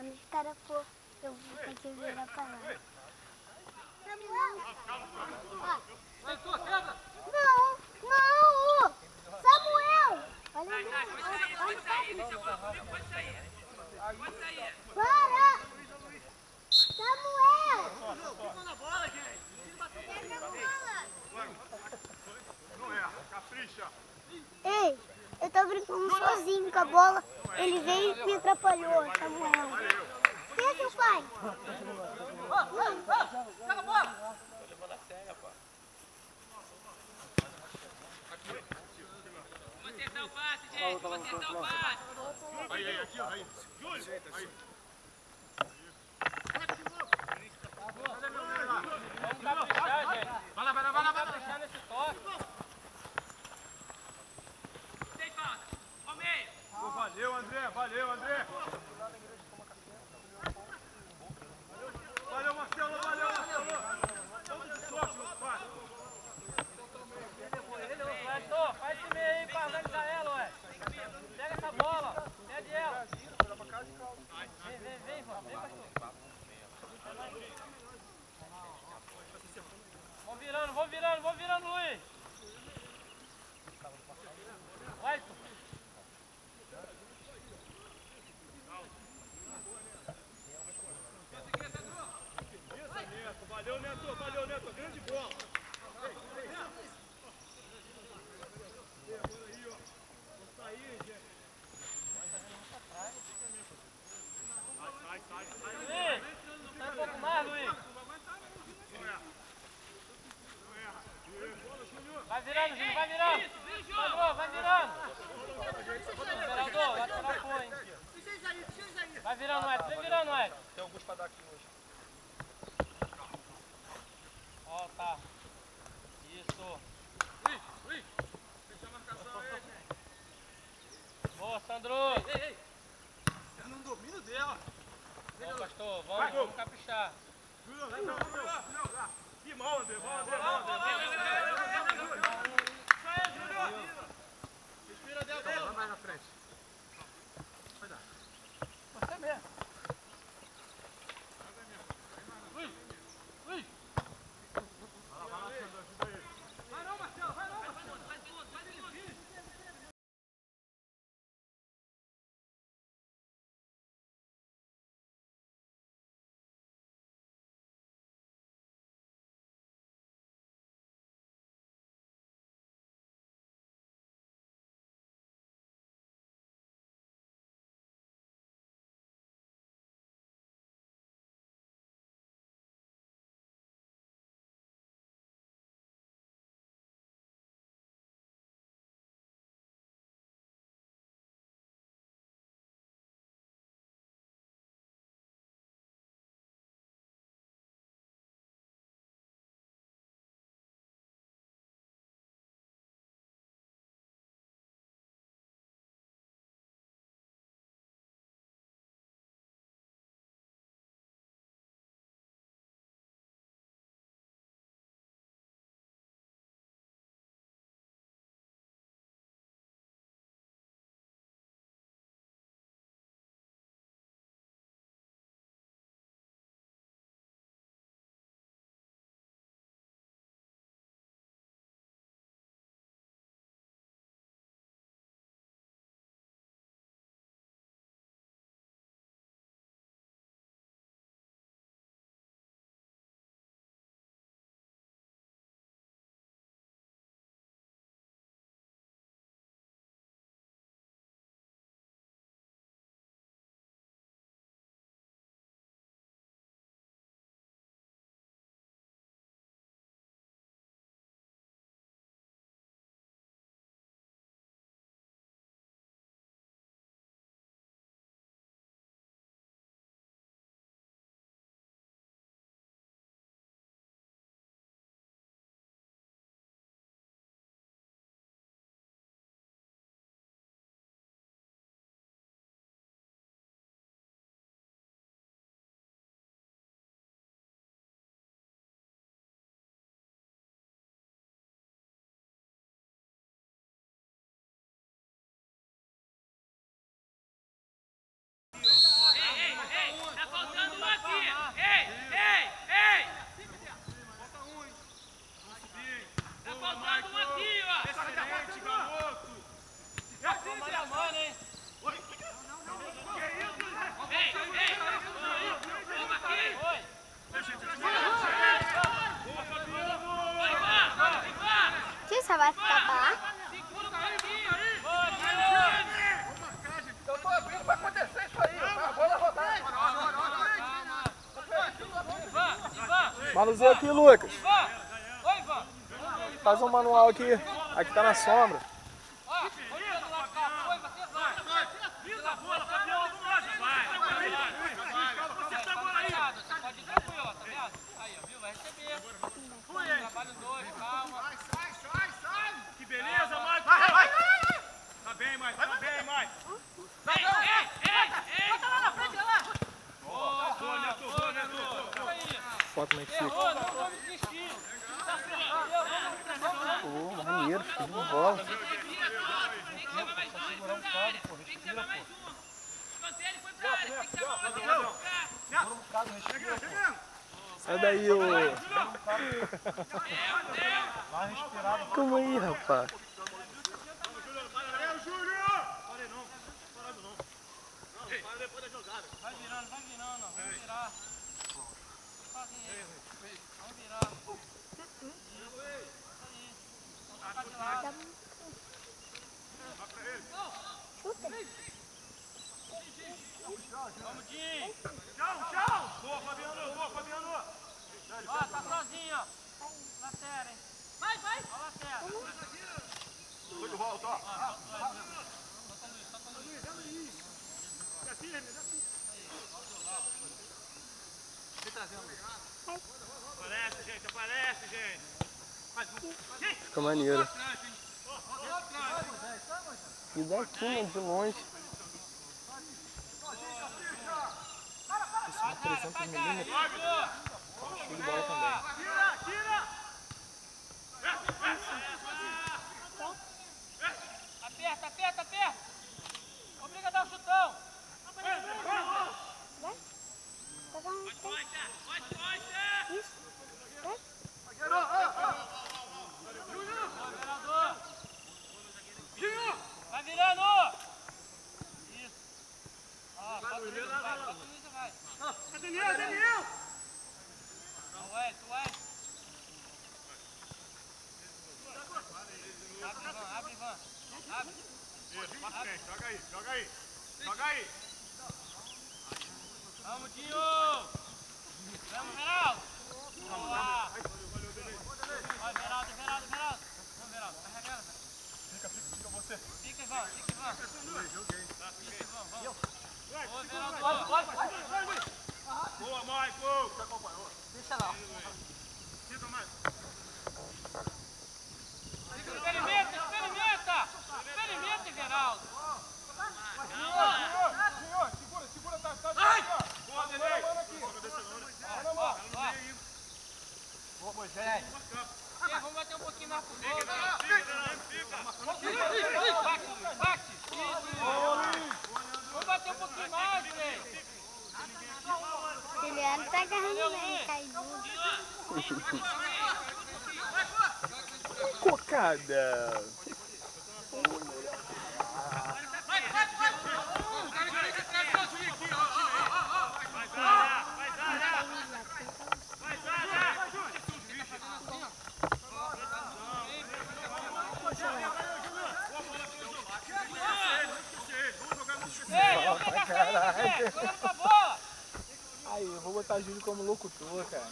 quando os caras for, eu vou ter que virar pra lá. Samuel! Ah. Não, não! Samuel! Olha Pode sair. Para! Samuel! Na bola, gente! Pega a bola! Não capricha! Ei, eu tô brincando sozinho com a bola. Ele veio e me atrapalhou, Samuel. Quem é seu pai? Vamos acertar o passe, gente. Vamos acertar o passe. Aí, aí, aqui, ó, aí! Júlio! Aí! Vamos caprichar, gente. Vai lá, vai lá, vai lá, vai lá! Caprichar nesse toque. Sem falta. Ao meio. Pô, valeu, André! Valeu, André! Valeu, Marcelo! Valeu, Marcelo! Vamos de sorte, meu pai! Pastor, faz esse meio aí pra organizar ela, ué. Pega essa bola. Pede ela. Vem, vem, vem, vó. Vem, pastor. Vão virando, vão virando, vão virando, Luiz. Vai, tu. Neto, valeu, Neto! Valeu, Neto! Grande bola! Sai, sai, sai! Luiz, sai um pouco mais, Luiz. Vai virando, Júnior, vai virando. Vai, vai virando. Vai tirar fora, hein. Vai virando, vem virando, Edson. Tem alguns pra dar aqui hoje. Ó, tá. Isso. Boa, Sandro. Não domina dela! Vamos, pastor, vamos, vamos caprichar. Não, não, não! Que mal, André! Vai, André! Vai, André! Manuseia aqui, Lucas. Faz um manual aqui. Aqui tá na sombra. Ó, olha do lado cá. Oi, você vai. Visa a bola, Fabiano, vamos lá, vai. Vai, vai, Você tá agora aí. Você pode ir tranquilo, ó, tá vendo? Aí, ó, viu? Vai receber. Trabalho dois, calma. Que beleza, Mike. Vai, vai. Tá bem, Mike, tá bem, Mike. Ei, ei, ei, ei! Bota lá na frente, lá! Boa, Boa, Neto, boa, Neto. Isso aí. Foto como é que fica. Errou, não vamos desistir. Tá certo, vamos Pô, maneiro, show de bola. Sai daí, ô. Calma aí, rapaz. Valeu, Júlio. Parei não. Parado não. Para depois da jogada. Vai virando, vai virando, ó. Vamos virar. Sozinho aí. Vamos virar. Isso aí. Vamos tocar de lado. Vamos, Dinho. Tchau, tchau. Boa, Fabiano, boa, Fabiano. Ó, tá sozinho, ó. Lateral, hein. Vai, vai. Ó, lateral. Foi de volta, ó. Fica assim, Renan, fica assim. Fica maneiro. E daqui, né, de longe. Esse 300 milímetros. Show de bola também. Tira, tira. Aperta, aperta. Obriga dar o chutão. Vai. Tá dando um tempo. Isso. Vai. Vereador. Vai virando. Isso. Ó, bota o Luiz, vai, bota o Luiz e vai. É Daniel, Daniel. Ó, o Wellington, o Wellington. Abre, Ivan, abre, Ivan. Abre. Isso, pra frente, joga aí, joga aí. Joga aí. Vamos, Dinho. Vamos, Geraldo. Lá. Vai, Geraldo, Geraldo, Geraldo. Vamos, Geraldo. Carregando. Fica, fica, fica você. Fica, Ivan, fica, Ivan. Fica, Ivan, vamos. Ô, Geraldo. Boa, Michael. Você acompanhou? Deixa lá. Fica mais. Experimenta, experimenta. Experimenta, Geraldo. Segura, segura, tá, tá. Boa, Nenê. Ó, ó. Ô, Moisés. Vamos bater um pouquinho mais pro gol. né? Bate, Luiz, bate. Isso. Vamos bater um pouquinho mais, velho. Juliano tá agarrando bem, caiu. Cocada. Ei, eu pegar frente, velho. Jogando com a bola. Aí, eu vou botar Júlio como locutor, cara.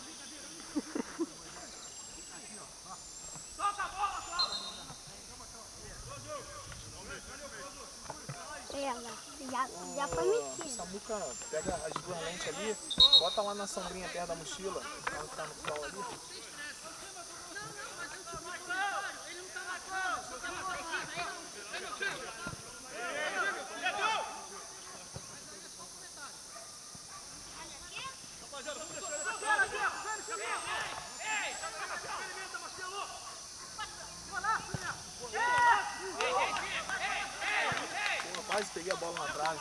Ela, já, já foi Ô, pega as duas lentes ali, bota lá na sombrinha perto da mochila, no sol ali. Pô, quase peguei a bola na trave.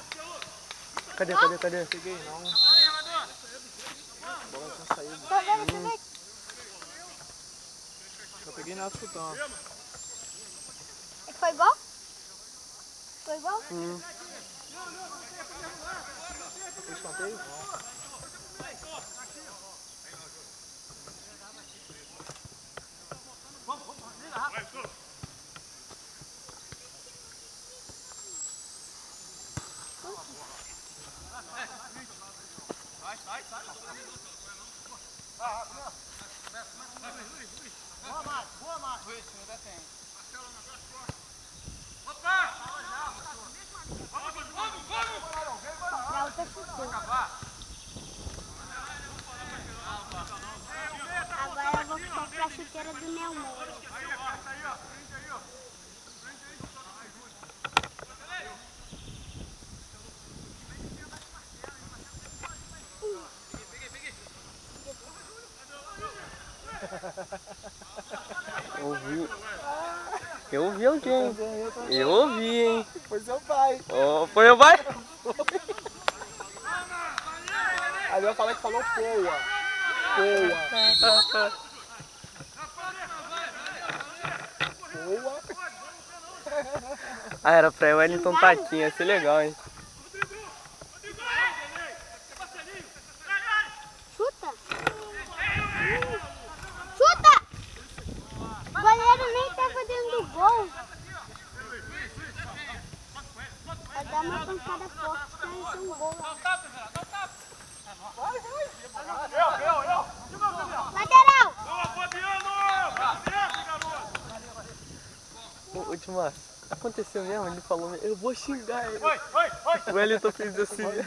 Cadê, cadê, cadê? Peguei não. A bola tinha saído. Vendo. Eu peguei nada escutando. Foi igual? Foi igual? Hum. Foi escanteio? Não. Pra Eu ouvi. Eu ouvi alguém. Eu ouvi, hein? Foi seu pai. Ó, foi o pai? Aí vai falar que falou poa. Poa. Poa. Ah, era pra Wellington Taquinha, ia ser legal, hein? Chuta! Chuta! O goleiro nem tava dentro do gol. Vai dar uma pancada forte pra ser um gol. Eu, eu, eu. Lateral! Boa, Fabiano! Certo, garoto! Ô, ô Timar, aconteceu mesmo? Ele falou, eu vou xingar ele. Oi, oi, oi. O Wellington fez assim. Valeu,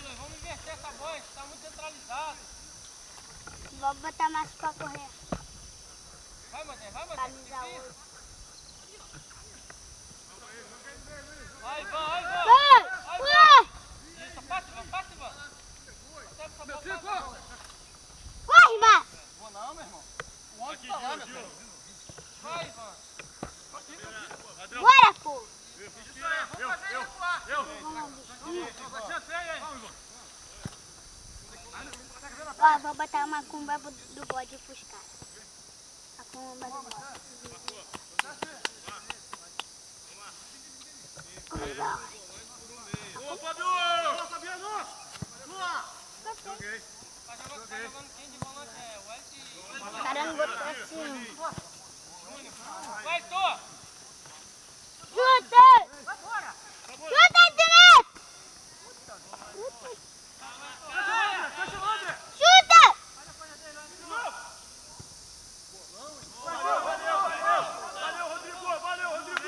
Luiz. Vamos inverter essa bola, a gente tá muito centralizado. Vou botar mais pra correr. Vai, Matheus, vai, Matheus. Camisa 8. Vai, Ivan, vai, Ivan. Vai! Vai! Isso, passa, Ivan, passa, Ivan. Ivan. Corre, Márcio! Vou não, meu irmão. O ônibus tá lá, meu. Vai. Bora, pô! Eu, eu, eu. Ó, vou botar uma cumba do bode pros caras. A cumba do bode. Cumba. Boa, Fabiano! Fabiano! Boa! Jogando, jogando quem de volante? O Wellington. O cara não botou assim. Vai, Tô. Chuta! Chuta direto! Fecha o André! Chuta! Valeu, Rodrigo! Valeu, Rodrigo!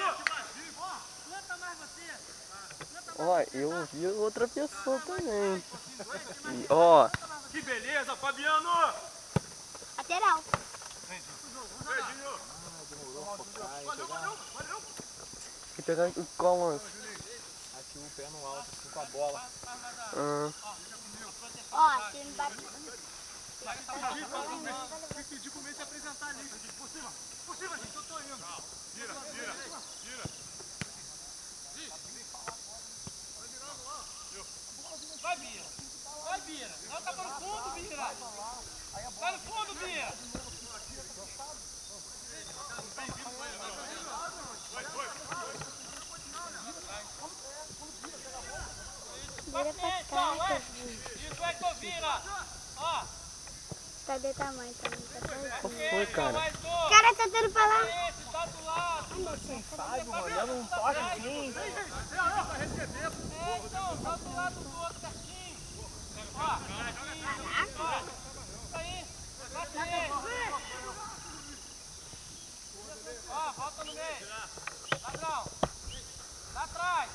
Ó, eu ouvi outra pessoa também. E, ó, Que beleza, Fabiano! Lateral. Que pegar o Collins. Ativa o pé no alto, assim com a bola. Ah, Ó, se me bater. Pedir pro meio se apresentar ali. Por cima, por cima, gente, eu tô indo. Tira, tira, tira. Vai, Bira. Vai, Bira. Não, tá no fundo, Bira. Tá no fundo, Bira. Vira pra Paciência, cá, ué. Jesus. Isso vai que Bira. Ó. Tá de tamanho também. Tá doido. qual foi, cara? Vai, Tô. O cara tá tudo pra lá. Esse, tá do lado. Sai, mano, dando um toque assim. É, então, tá do lado do outro certinho. Ó. Ó. Isso aí. Paciência. Ó, volta no meio. Ladrão. Lá atrás.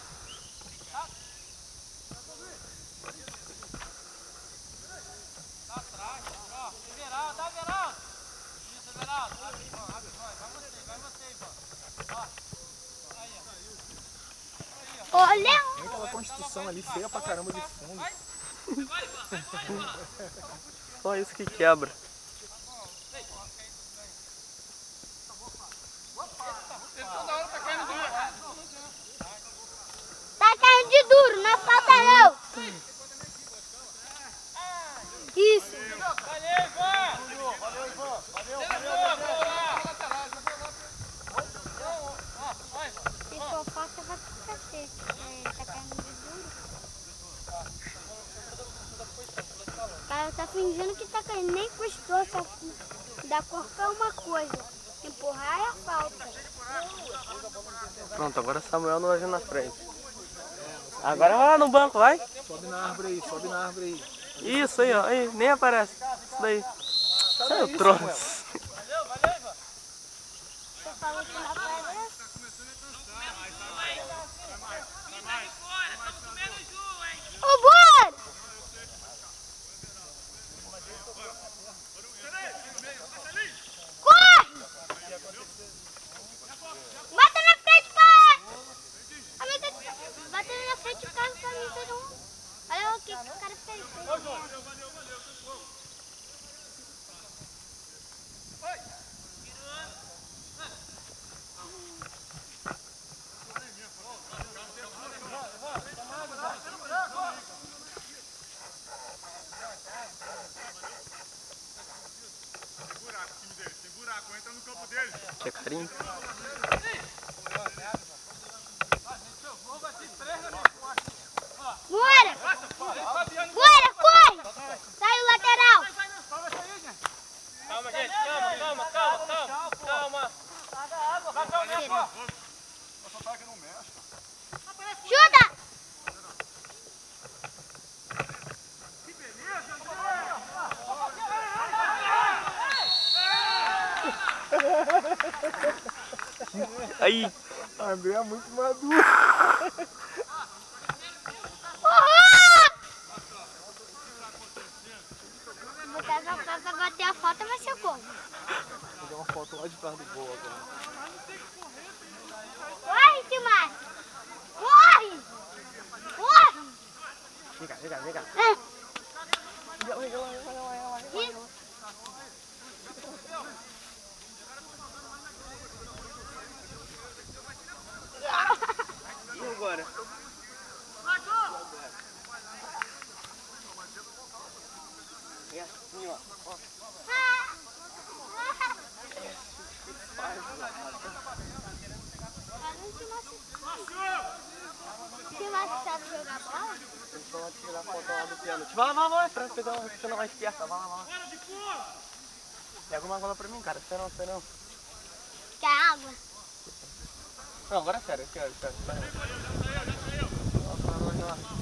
Lá. Lá atrás. Ó, Everaldo, dá Everaldo. Isso, Everaldo. Abre, Ivan, abre, Ivan. Vai você, vai você, Ivan. Ó. Aí, ó. Olha! Tem aquela construção ali feia pra caramba de fundo. Só isso que quebra. Tá caindo de duro, não falta não. Isso. Valeu, Ivan. Valeu, Ivan. Valeu, valeu. Se for falta, vai pro cacete. É, tá caindo de duro. O cara tá fingindo que tá caindo. Nem encostou, só Dar corpo é uma coisa, empurrar é falta. Pronto, agora Samuel não vai vir na frente. Agora vai lá no banco, vai. Sobe na árvore aí, sobe na árvore aí. Isso aí, ó. Aí, nem aparece. Isso daí. Isso aí eu trouxe. Valeu, valeu, Ivan. Você falou que não aparece? Ô, bora! Corre! Bata na frente, pai! Camisa de- Bata na frente do carro, camisa de um. Olha o que que o cara fez. Buraco, time dele. Tem buraco, entra no campo dele. Que carinho. Bora! Bora, corre! Sai o lateral! Calma, gente. Calma, calma, calma, calma. Calma. Chuta! Aí. André é muito maduro. Uhul! Vou pegar pra pra bater a foto, vai ser como? Vou fazer uma foto lá de trás do gol agora. Corre, Timar! Corre! Corre! Vem cá, vem cá, vem cá. Ah. E agora? É assim, ó. ó. Timar sabe jogar bola? Eles vão lá tirar foto lá do piano. Vai lá, vai lá, pra pegar uma cena mais perto. Vai lá, vai lá. Pega uma bola pra mim, cara. Sério, não, sério. não. Quer água? Não, agora é sério, sério, sério. sério. Vai lá, vai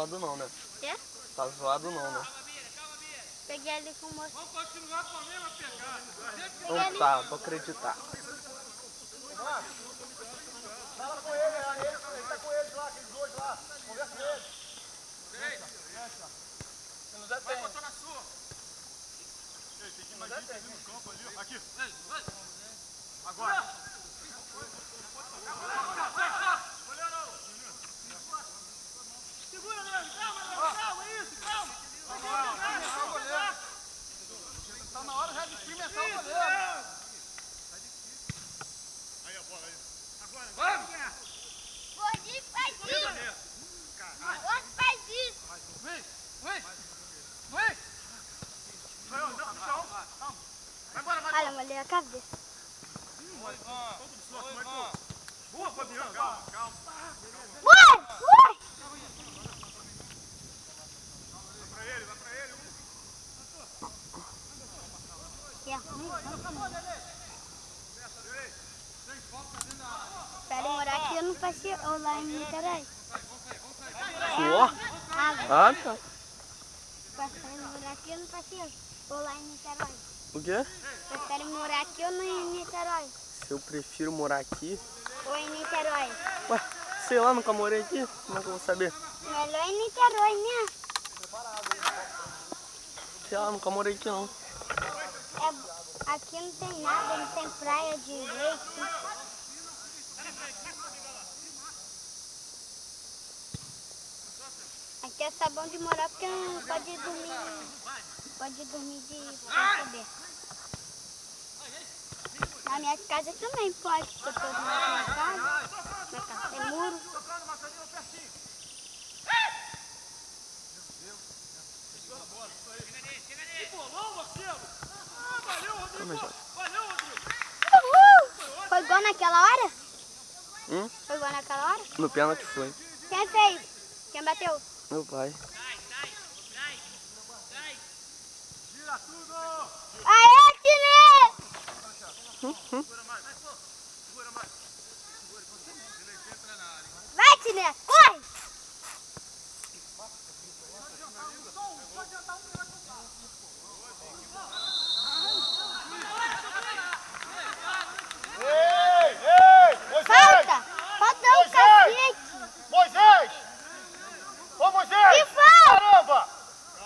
zoado não, né? Quê? Tá zoado não, né? Peguei ali com o moço. Então tá, vou acreditar. Aqui. Agora. Segura, Leandro. Calma, Leandro. Calma, isso, calma. Tá na hora já de experimentar o goleiro. Aí a bola aí. Agora, agora. Gordinho faz isso! Outro faz isso! Vem, vem. Vem. Vai, ó, não, no chão. Vai embora, vai. Olha, molhei a cabeça. Ô, Ivan. Ô, Ivan. Boa, Fabiano. Calma, calma. Vai! Vai! Vai pra ele, vai pra ele. Que é ruim. Espero morar aqui ou lá em Niterói. Suor? Ah, tá. Prefere morar aqui ou não passei ou lá em Niterói. O quê? Prefere morar aqui ou em Niterói? Se eu prefiro morar aqui. Ou em Niterói? Ué, sei lá, nunca morei aqui. Como é que eu vou saber? Melhor em Niterói, né? Sei lá, nunca morei aqui não. É, Aqui não tem nada, não tem praia direito. Aqui é sabão de morar porque não pode dormir. Pode dormir de aberta. Na minha casa também pode, porque eu tô na minha casa. Minha casa tem muro. Foi igual naquela hora? Hum? Foi igual naquela hora? No pênalti foi. Quem fez? Quem bateu? Meu pai. Aê, Tinê! Vai, Tinê! Corre! Ei, ei! Moisés! Falta! Falta um Moisés! cacete! Moisés! Ô Moisés! Que falta! Caramba!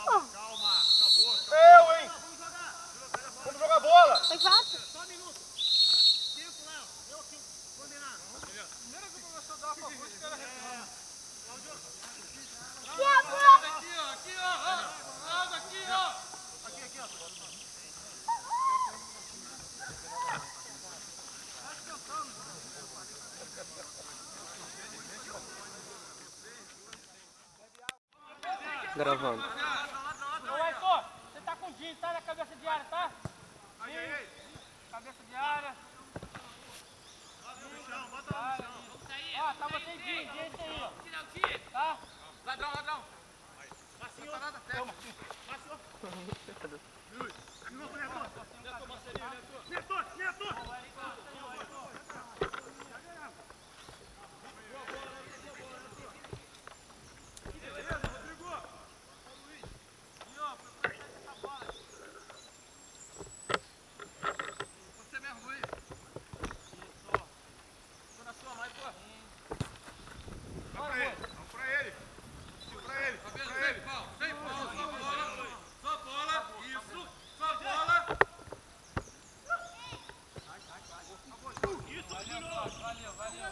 Pô, Eu, hein? Vamos jogar bola! Foi falta? Que amor! Aqui, ó, aqui, ó, ó. Água aqui, ó. Gravando. Ô, Ayrton, você tá com jeans, tá na cabeça de área, tá? Jeans, Cabeça de área. Bota no chão, bota no chão. Ó, tá você em jeans, jeans aí, ó. Tá? Ladrão, ladrão. Passinho. Toma. Você mesmo, Luiz. Tô na sua mãe, pô. Vamos pra ele! Vamos pra ele! Tio, pra ele! Cabelo Pra sem ele! pau, sem pau, só bola. Só bola, isso. Só bola. Valeu, valeu.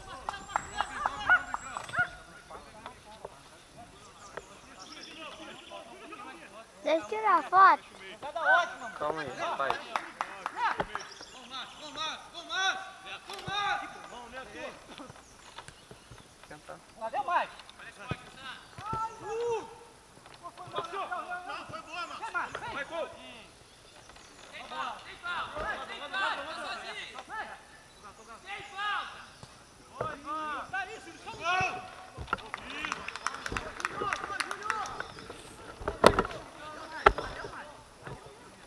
Deixa eu tirar a foto. Calma aí, pai. Vamos, Márcio, vamos, Márcio, vamos, Márcio. Vamos, Márcio. Sentar. Cadê o Mike? Vai, gol!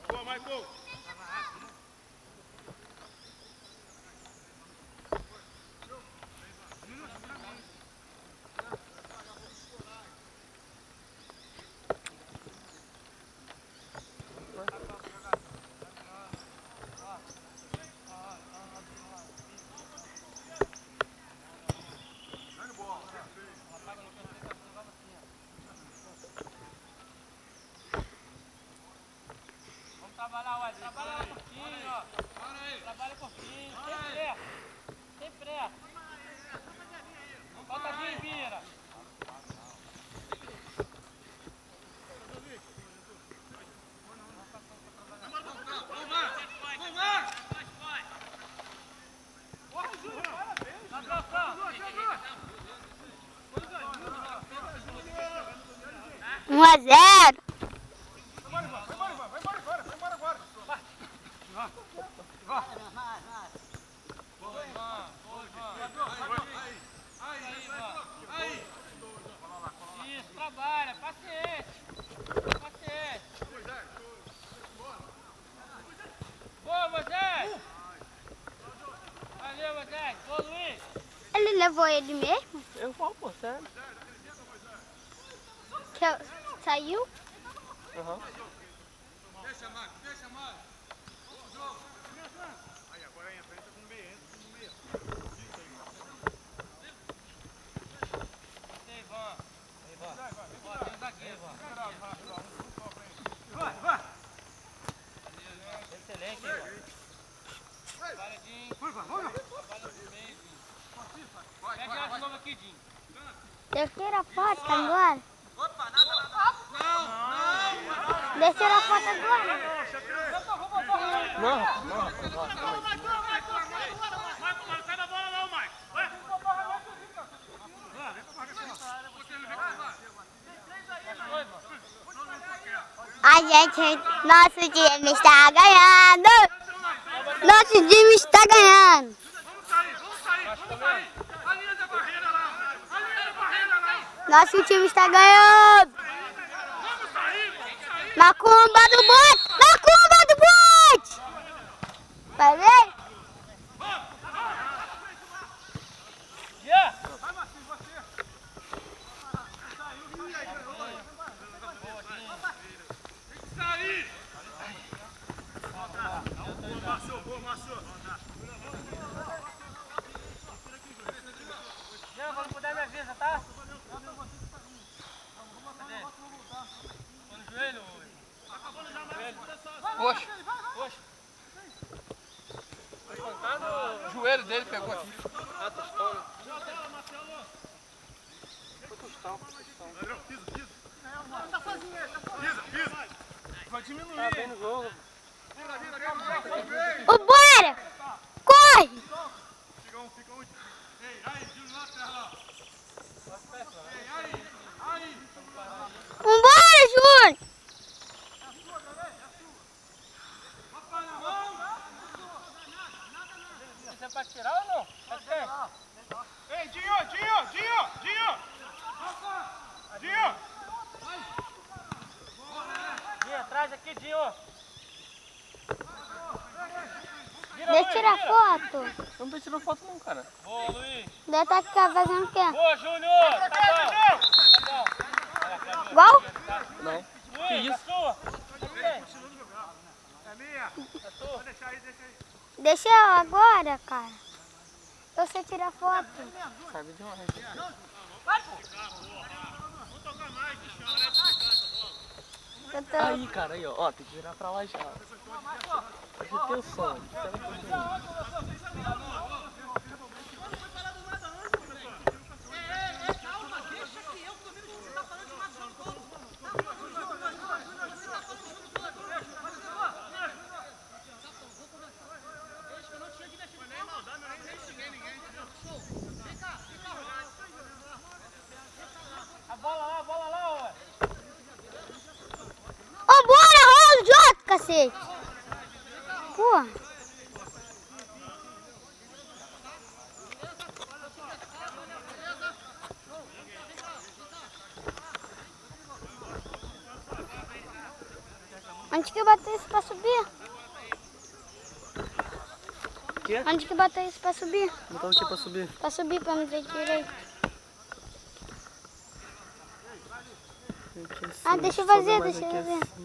Boa, Michael! Trabalha lá pouquinho, ó. Trabalha pouquinho. Sem pressa. Sem pressa. Falta de vira. Vamos, Márcio. Vamos, Márcio. Ladrão, Um a zero. Vai embora, vai embora, vai embora agora! Vai embora agora! Aí, ó. Aí. Isso, trabalha. Paciência. Paciência. Boa, Moisés. Valeu, Moisés. Boa, Luiz. Ele mesmo? Eu falo, pô, sério. Que eu- saiu? Aham. Deixa, Marcos. Deixa, Marcos. Aí, agora aí, a frente tá com meia, entra com Ivan. Um Ivan. Vai, vai! Excelente, Ivan. tirar foto agora. Deixa Terceira foto agora. Opa, nada, nada. Não, não. Terceira foto agora. Não, não. A gente, nosso time está ganhando! Nosso time está ganhando! Nosso time está ganhando. Macumba do bote! Macumba do bote! Vai ver? Yeah. Sair. Boa, Márcio, boa, Márcio. Jean, quando puder me avisa, tá? Cadê? Tô no joelho. Poxa, Poxa. o joelho dele pegou aqui. Ah, tostão. Foi tostão. Ladrão, pisa, pisa. Pisa, pisa. Vai diminuir. Tá bem no jogo. Vira, vira, vira, vira. Ô, bora! Corre! Fica um, fica um. Ei, aí, Júlio lá atrás lá. Ei, aí, aí. Vambora, Júlio! Rapaz, na mão. Isso é pra tirar ou não? É quem? Ei, Dinho, Dinho, Dinho, Dinho. Dinho. Dinho, atrás aqui, Dinho. Vira, Deixa eu Luiz, tirar foto. Eu não tô tirando foto não, cara. Boa, Luiz. Deve tá aqui fazendo o quê? Boa, Júnior. Tá bom. Tá bom. Igual? Não. Luiz, a sua. Aqui. É minha. Vou deixar aí, deixa aí. Deixa eu agora, cara. Pra você tirar foto. Sabe de né? Eu tô... Aí, cara, aí, ó. Ó, tem que virar pra lá já. Tem que ter o som. Espera um pouquinho. A bola lá, a bola lá, ó. Ô, bora, rola o Jota, cacete! Pô. Onde que bateu isso pra subir? Quê? Onde que bateu isso pra subir? Botar o que pra subir? Pra subir pra me ver direito. Ah, deixa eu fazer, deixa eu ver. assim.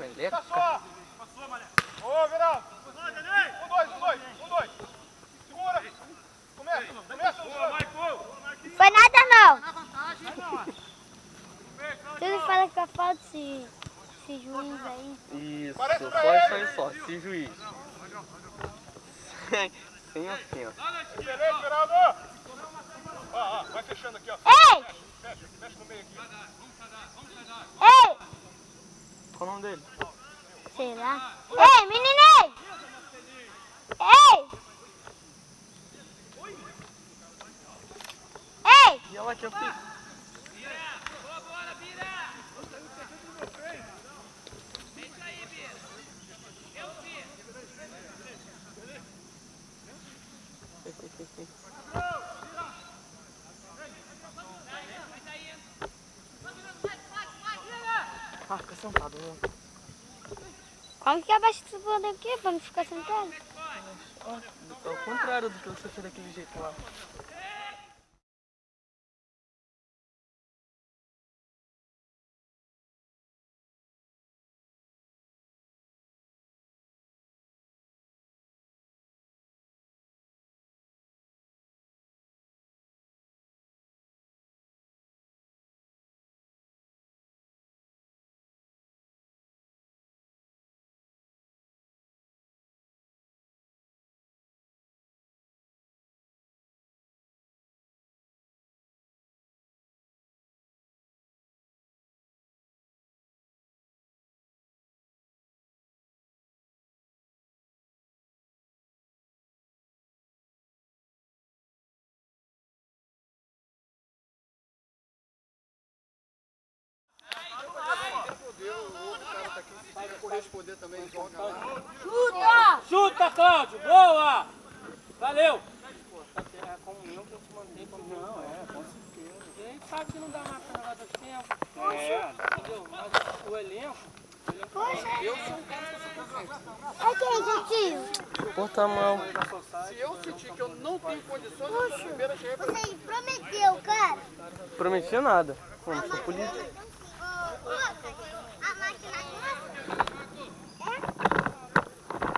Meleca. Ô, Verão! Um, dois, um, dois, um, dois. Segura. Começa, começa. Foi nada não. Ele fala que eu falo desse, desse juiz aí. Isso, Parece só pra isso ele. aí só, se juiz. Sem, sem ofensa. Beleza, Geraldo? Ó, ó, vai fechando aqui, ó. Ei! Fecha, fecha no meio aqui. Ei! Qual o nome dele? Será? Ei, meninei! Ei! Ei! E ela aqui, eu fiz. Ah, fica sentado, né? Como que abaixa esse bolo aqui pra não ficar sentado? É o contrário do que você fez daquele jeito lá. Chuta! Chuta, Cláudio! Boa! Valeu! É a comunhão que a gente mantém como Não, é, com certeza. E a gente sabe que não dá mais pra jogar dois tempos. É. Entendeu? Mas o elenco. Eu sou um cara que sou consciente. Aqui. Porta a mão. Se eu sentir que eu não tenho condições, Puxa, primeira cheia você prometeu, cara. Prometi nada. Como sou político. Ô, Lucas, a máquina é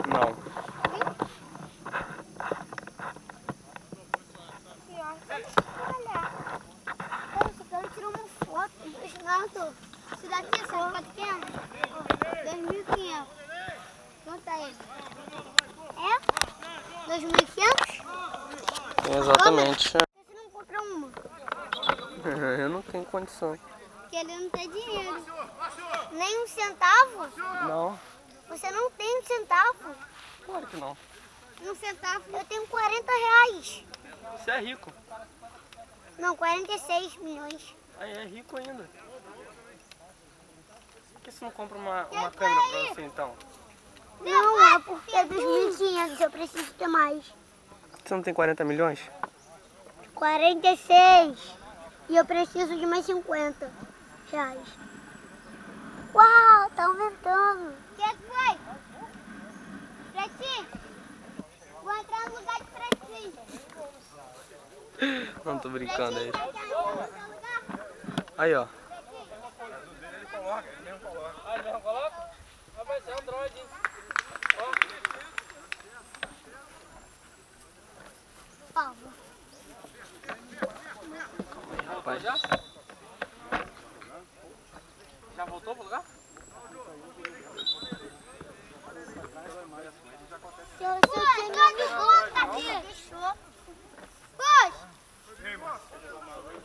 Não. pior. Olha. Eu só quero tirar uma foto. Reginaldo, isso daqui, sabe quanto que é? 2.500. Quanto é ele? É? 2.500? Exatamente. Por que você não compra uma? Eu condição. Porque ele não tem dinheiro. Nem um centavo? Não. Você não tem um centavo? Claro que não. Um centavo. Eu tenho 40 reais. Você é rico. Não, 46 milhões. Aí é rico ainda. Por que você não compra uma, uma câmera pra você então? Não, é porque é 2.500. Eu preciso ter mais. Você não tem 40 milhões? 46. E eu preciso de mais 50 reais. Uau, tá aumentando. O que foi? Pretinho. Vou entrar no lugar de Pretinho. Não, tô brincando aí. Pretinho, quer entrar no seu lugar? Aí, ó. Aí mesmo coloca? Rapaz, é Android, hein? Ó, Rapaz. Já?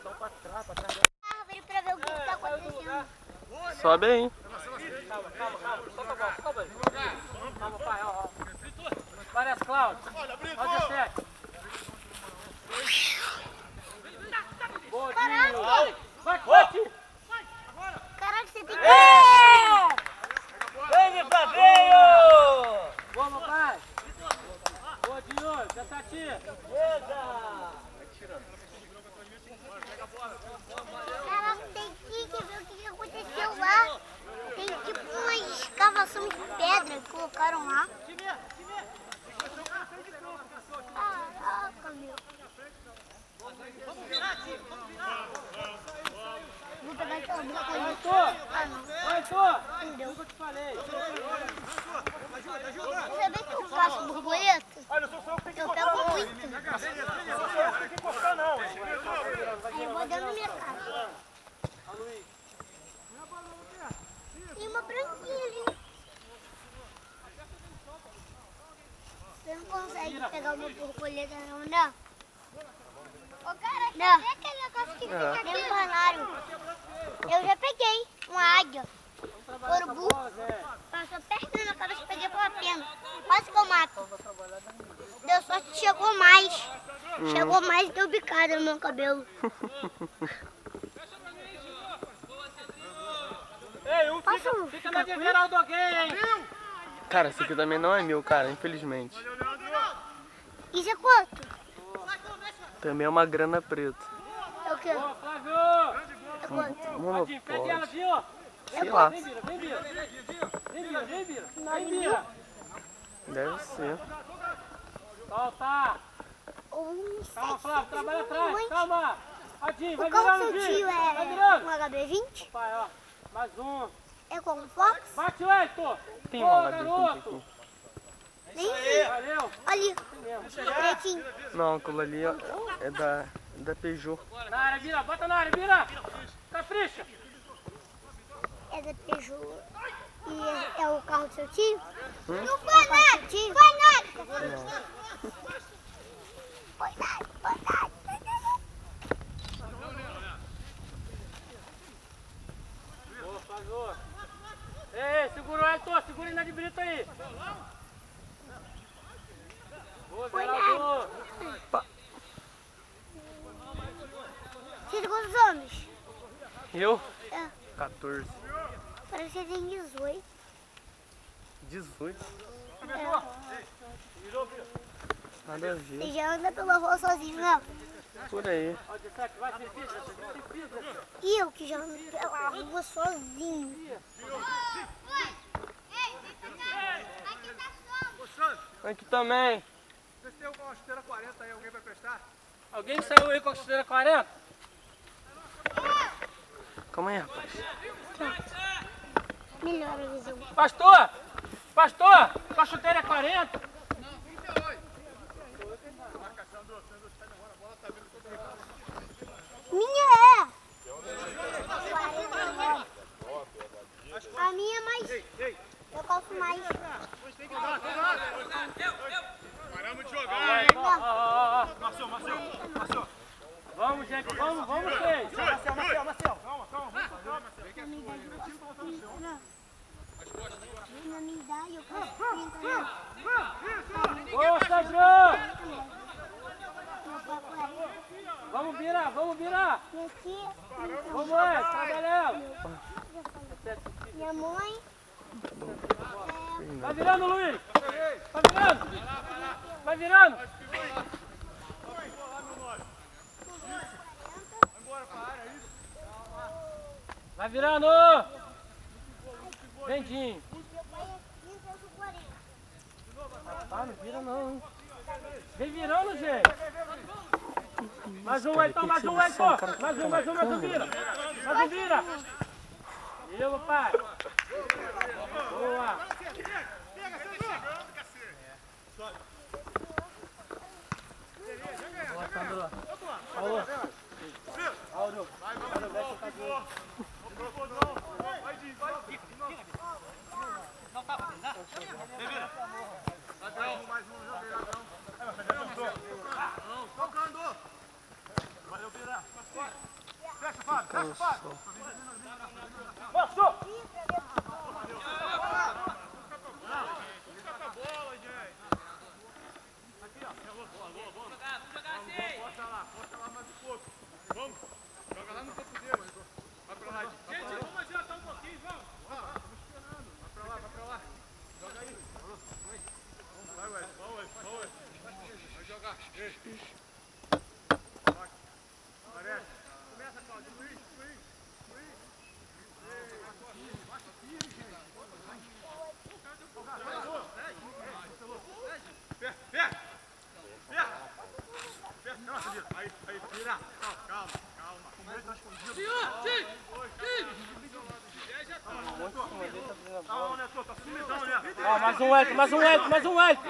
Só pra trás, pra trás. árvore pra ver o que que tá acontecendo. Sobe aí. Calma, calma, calma. Solta a bola, solta a bola. Calma, pai, ó, ó. Parece, Cláudio. Ó, 17. Boa, Dinho. Vai, bate! Caraca, você tem que... Vem, Fabinho! Boa, meu pai. Boa, Dinho. 17. Caraca, tem que ver o que que aconteceu lá. Tem tipo uma escavação de pedra que colocaram lá. Caraca, meu. Vou pegar aquela boca Arthur! Ah, não. Arthur! Não deu. O que eu te falei? Você sabia que eu faço borboleta? Olha, não sou só eu que tenho que Eu cortar, pego não. muito. Não sou eu que tenho que cortar, não. hein? Aí eu vou dando na minha cara. Tem uma branquinha ali. Você não consegue pegar uma borboleta não, não? Ô, cara, não. cadê aquele negócio que fica aqui? Canário. Eu já peguei uma águia. Urubu. Passou perto da cabeça, peguei pela pena. Quase que eu mato. Deu sorte que chegou mais. Chegou mais e deu bicada no meu cabelo. Ei, um fica, fica na de com Geraldo alguém, hein? Cara, esse aqui também não é meu, cara, infelizmente. Isso é quanto? Também é uma grana preta. É o quê? Boa, Flávio! É quanto? Dinho, pede ela. Dinho! Sei lá, Vem, Bira, vem, Bira! Vem, Bira, vem, Bira! Vem, Bira! deve ser. Solta! Um Calma, Flávio, trabalha atrás, calma! Ó, Dinho, vai virando, seu Dinho! tio Vai é virando! um HB20? Pai, ó, mais um! É como Fox? Bate o Hector! Tem uma HB20 garoto! aqui. Nem sei. Valeu! Ali, pretinho. Não, aquilo ali ó, é da, da Peugeot. Na área, Bira, bota na área, Bira! Capricha! É da Peugeot. E é, é o carro do seu tio? Hum? Não foi nada! Foi nada! Não. Foi nada, foi nada. Boa, Flávio! Ei, segura o Hector, segura ele na de brita aí! Boa, Geraldo! Você tem quantos anos? Eu? É, 14. parece que você tem 18. 18. É. Nada a ver. Você já anda pela rua sozinho, não? Por aí. Ó, 17, vai, você pisa, você pisa! E eu que já ando pela rua sozinho. Aqui também. Se tem alguma esteira 40 aí, alguém vai prestar? Alguém saiu aí com a costeira 40? Calma aí, rapaz. Melhor a visão. Pastor! Pastor! Com a chuteira é 40? Minha é! A minha é mais. Eu calço mais. Paramos de Ó, jogar, hein? ó, ó, ó, ó. Marcelo, Marcelo, Marcelo. Vamos, gente, vamos, vamos, vocês! Marcelo, Marcelo, Marcelo. Calma, calma, vamos calma, Marcelo. Na minha idade eu posso 30, não. Na minha idade eu posso 30, não. Boa, Sandrão! Meu pai 40. Vamos virar, vamos virar! Vamos, trabalhando! minha mãe. Vai virando, Luiz! Vai virando! Vai virando! Vai virando! Vendinho! Meu pai é 30, eu sou 40. Ah, não vira não, hein? Vem virando, gente! Mais um, então, mais um, então! Mais um, mais um, mais um, vira! Mais um, vira! Viu, pai? Boa! Boa, Sandro! Alô! Vai, Di, vai. Um, ladrão. Tocando. Valeu, Pira. Fecha, Fábio. Fecha, Cansou. Fábio. Passou. Gente, vamos adiantar um pouquinho, vamos. Vai, Wes. Vai, Wes. Vai, Wes. Vai jogar. Ei. Parece. Começa, Cláudio. Luiz, Luiz. Luiz. Pé, pé. Pé. Pé. Nossa, Vira. Aí, aí, vira. Calma, calma, calma. O meio tá escondido. Senhor, sim. Tá, ó, Neto, tá sumidão, né? Mais um Elton, mais um Elton,